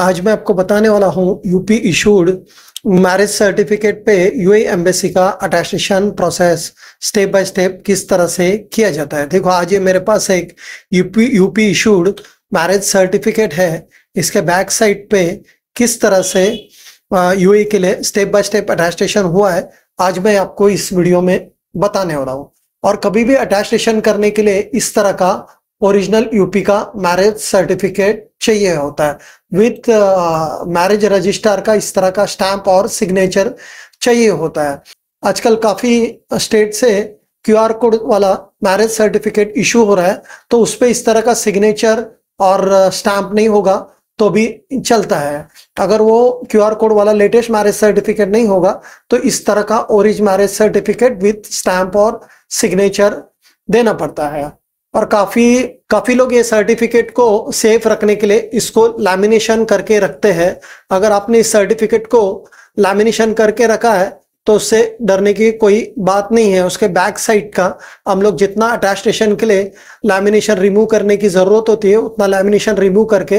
आज मैं आपको बताने वाला हूँ यूपी इशूड मैरिज सर्टिफिकेट पे यूए एम्बेसी का attestation process step by step किस तरह से किया जाता है। देखो, आज ये मेरे पास एक UP UP issued marriage certificate है। इसके बैक साइड पे किस तरह से यूए के लिए स्टेप बाय स्टेप अटेस्टेशन हुआ है, आज मैं आपको इस वीडियो में बताने वाला हूँ। और कभी भी अटेस्टेशन करने के लिए इस तरह का ओरिजिनल यूपी का मैरिज सर्टिफिकेट चाहिए होता है। विथ मैरिज रजिस्टर का इस तरह का स्टैंप और सिग्नेचर चाहिए होता है। आजकल काफ़ी स्टेट से क्यूआर कोड वाला मैरिज सर्टिफिकेट इशू हो रहा है तो उस पर इस तरह का सिग्नेचर और स्टैंप नहीं होगा तो भी चलता है। अगर वो क्यूआर कोड वाला लेटेस्ट मैरिज सर्टिफिकेट नहीं होगा तो इस तरह का ओरिज मैरिज सर्टिफिकेट विथ स्टैंप और सिग्नेचर देना पड़ता है। और काफ़ी काफ़ी लोग ये सर्टिफिकेट को सेफ़ रखने के लिए इसको लैमिनेशन करके रखते हैं। अगर आपने इस सर्टिफिकेट को लैमिनेशन करके रखा है तो उससे डरने की कोई बात नहीं है। उसके बैक साइड का हम लोग जितना अटेस्टेशन के लिए लैमिनेशन रिमूव करने की ज़रूरत होती है, उतना लैमिनेशन रिमूव करके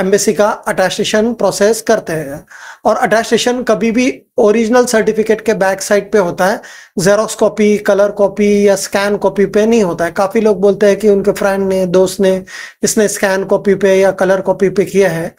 एम्बेसी का अटेस्टेशन प्रोसेस करते हैं। और अटेस्टेशन कभी भी ओरिजिनल सर्टिफिकेट के बैक साइड पे होता है। जेरोक्स कॉपी कलर कॉपी या स्कैन कॉपी पे नहीं होता है। काफ़ी लोग बोलते हैं कि उनके फ्रेंड ने, दोस्त ने इसने स्कैन कॉपी पे या कलर कॉपी पे किया है।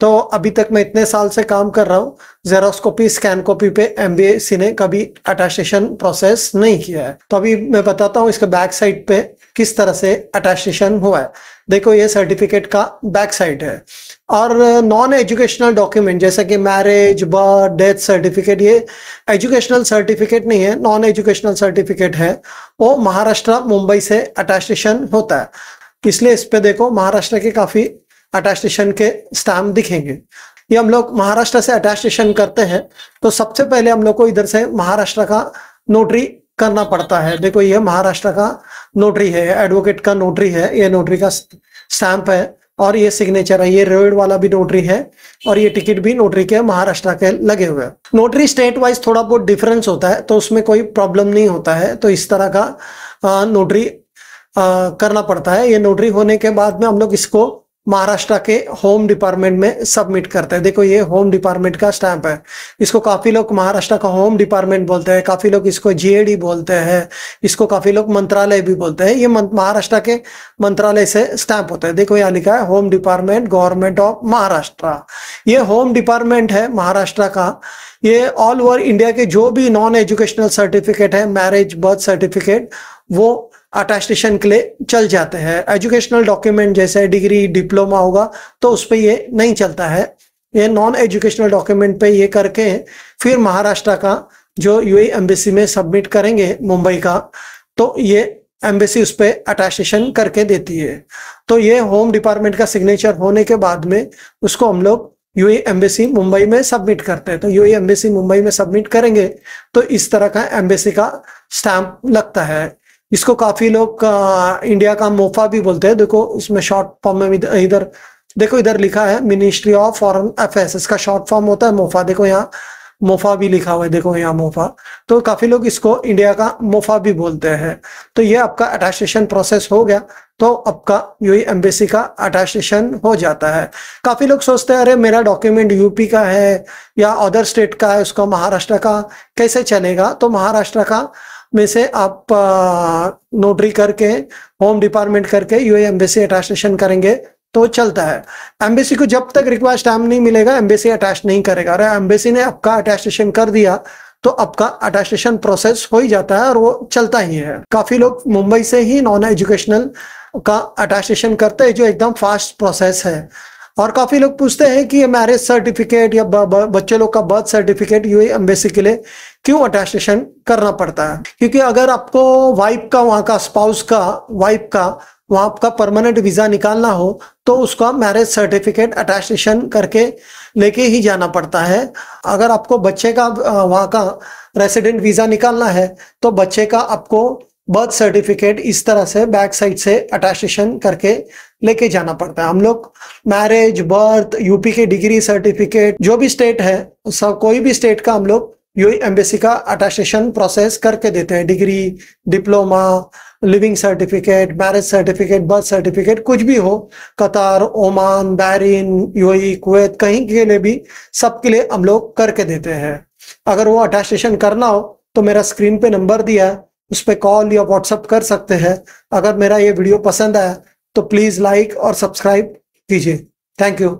तो अभी तक मैं इतने साल से काम कर रहा हूँ जेरोक्स कॉपी स्कैन कॉपी पे एमबीएसी ने कभी अटेस्टेशन प्रोसेस नहीं किया है। तो अभी मैं बताता हूँ इसके बैक साइड पे किस तरह से अटेस्टेशन हुआ है। देखो ये सर्टिफिकेट का बैक साइड है। और नॉन एजुकेशनल डॉक्यूमेंट जैसे कि मैरिज बर्थ डेथ सर्टिफिकेट ये एजुकेशनल सर्टिफिकेट नहीं है नॉन एजुकेशनल सर्टिफिकेट है। वो महाराष्ट्र, मुंबई से अटेस्टेशन होता है। इसलिए इस पे देखो महाराष्ट्र के काफ़ी अटेस्टेशन के स्टैम्प दिखेंगे। ये हम लोग महाराष्ट्र से अटेस्टेशन करते हैं तो सबसे पहले हम लोग को इधर से महाराष्ट्र का नोटरी करना पड़ता है। देखो, ये महाराष्ट्र का नोटरी है एडवोकेट का नोटरी है, ये नोटरी का स्टैंप है, और ये सिग्नेचर है, ये रेड वाला भी नोटरी है, और ये टिकट भी नोटरी के महाराष्ट्र के लगे हुए हैं। नोटरी स्टेट वाइज थोड़ा बहुत डिफरेंस होता है तो उसमें कोई प्रॉब्लम नहीं होता है तो इस तरह का नोटरी करना पड़ता है। ये नोटरी होने के बाद में हम लोग इसको महाराष्ट्र के होम डिपार्टमेंट में सबमिट करते हैं। देखो, ये होम डिपार्टमेंट का स्टैंप है। इसको काफ़ी लोग महाराष्ट्र का होम डिपार्टमेंट बोलते हैं, काफ़ी लोग इसको जीएडी बोलते हैं, इसको काफ़ी लोग मंत्रालय भी बोलते हैं। ये महाराष्ट्र के मंत्रालय से स्टैंप होता है। देखो, यहाँ लिखा है, home department, government of Maharashtra. ये होम डिपार्टमेंट है महाराष्ट्र का। ये ऑल ओवर इंडिया के जो भी नॉन एजुकेशनल सर्टिफिकेट है, मैरिज, बर्थ सर्टिफिकेट, वो अटेस्टेशन के लिए चल जाते हैं। एजुकेशनल डॉक्यूमेंट जैसे डिग्री डिप्लोमा होगा तो उस पर ये नहीं चलता है। ये नॉन एजुकेशनल डॉक्यूमेंट पे ये करके फिर महाराष्ट्र का जो यूए एम्बेसी में सबमिट करेंगे मुंबई का तो ये एम्बेसी उस पर अटेस्टेशन करके देती है। तो ये होम डिपार्टमेंट का सिग्नेचर होने के बाद में उसको हम लोग यूए एम्बेसी मुंबई में सबमिट करते हैं। तो यूए एम्बेसी मुंबई में सबमिट करेंगे तो इस तरह का एम्बेसी का स्टैंप लगता है। इसको काफ़ी लोग इंडिया का मोफा भी बोलते हैं। देखो उसमें शॉर्ट फॉर्म में इधर, देखो, इधर लिखा है मिनिस्ट्री ऑफ़ फॉरेन अफेयर्स इसका शॉर्ट फॉर्म होता है मोफा। देखो, यहाँ मोफा भी लिखा हुआ है। देखो, यहाँ मोफा। तो काफ़ी लोग इसको इंडिया का मोफा भी बोलते हैं। तो ये आपका अटेस्टेशन प्रोसेस हो गया। तो आपका यूई एम्बेसी का अटेस्टेशन हो जाता है। काफ़ी लोग सोचते हैं, अरे, मेरा डॉक्यूमेंट यूपी का है या अदर स्टेट का है, उसका महाराष्ट्र का कैसे चलेगा? तो महाराष्ट्र का में से आप नोटरी करके, होम डिपार्टमेंट करके यूए एम्बेसी अटेस्टेशन करेंगे तो चलता है। एम्बेसी को जब तक रिक्वायर स्टैम्प नहीं मिलेगा एम्बेसी अटैच नहीं करेगा। अरे एम्बेसी ने आपका अटेस्टेशन कर दिया तो आपका अटेस्टेशन प्रोसेस हो ही जाता है और वो चलता ही है। काफ़ी लोग मुंबई से ही नॉन एजुकेशनल का अटेस्टेशन करते हैं, जो एकदम फास्ट प्रोसेस है। और काफ़ी लोग पूछते हैं कि मैरिज सर्टिफिकेट या बच्चे लोग का बर्थ सर्टिफिकेट यू एम्बेसी के लिए क्यों अटेस्टेशन करना पड़ता है? क्योंकि अगर आपको वाइफ का, वहाँ का स्पाउस का वाइफ का, वहाँ का परमानेंट वीज़ा निकालना हो तो उसका मैरिज सर्टिफिकेट अटेस्टेशन करके लेके ही जाना पड़ता है। अगर आपको बच्चे का वहाँ का रेसिडेंट वीज़ा निकालना है तो बच्चे का आपको बर्थ सर्टिफिकेट इस तरह से बैक साइड से अटेस्टेशन करके लेके जाना पड़ता है। हम लोग मैरिज बर्थ यूपी के डिग्री सर्टिफिकेट जो भी स्टेट है सब कोई भी स्टेट का हम लोग यू एम्बेसी का अटेस्टेशन प्रोसेस करके देते हैं। Degree diploma leaving certificate marriage certificate birth certificate कुछ भी हो, कतार, ओमान बैरिन यूएई, कुवैत, कहीं के लिए भी सबके लिए हम लोग करके देते हैं। अगर वो अटेस्टेशन करना हो तो मेरा स्क्रीन पे नंबर दिया है, उस पर कॉल या व्हाट्सअप कर सकते हैं। अगर मेरा ये वीडियो पसंद आया तो प्लीज़ लाइक और सब्सक्राइब कीजिए। Thank you